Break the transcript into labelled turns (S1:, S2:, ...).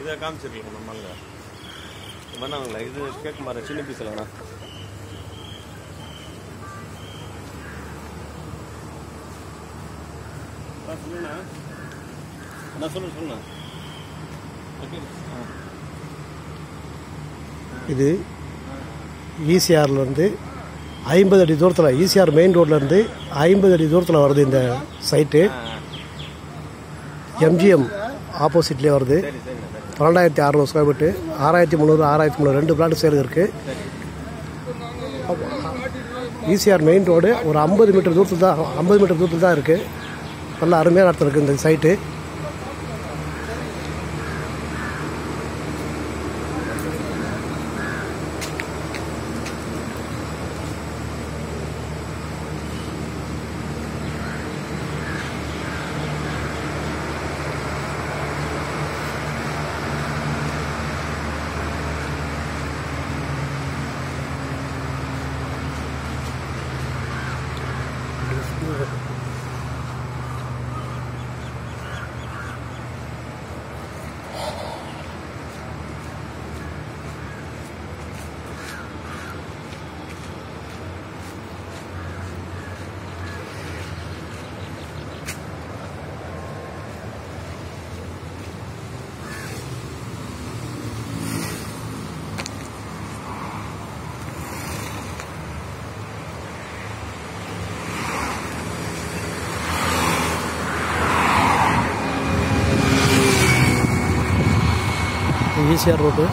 S1: இதை காமிச்சிருக்கீங்க நம்மள வேணாங்களா இது கேட்க மாதிரி சின்ன பீஸ் இல்லைண்ணா சொல்லுண்ணா. நான் சொல்லு சொல்லுண்ணா. ஓகே ஆ
S2: இது ஈசிஆர்லேருந்து ஐம்பது அடி தூரத்தில் ஈசிஆர் மெயின் ரோட்லேருந்து ஐம்பது அடி தூரத்தில் வருது இந்த சைட்டு எம்ஜிஎம் ஆப்போசிட்லேயே வருது. பன்னெண்டாயிரத்தி அறநூறு ஸ்கொயர் ஃபீட்டு ஆறாயிரத்தி முந்நூறு ஆறாயிரத்தி முந்நூறு ரெண்டு பிளாட் சேர்ந்து இருக்குது ஈசிஆர் மெயின் ரோடு ஒரு ஐம்பது மீட்டர் தூரத்தில் தான் ஐம்பது மீட்டர் தூரத்தில் தான் இருக்குது நல்லா அருமையாக நடத்திருக்கு இந்த சைட்டு ஈசிஆர் ரோடு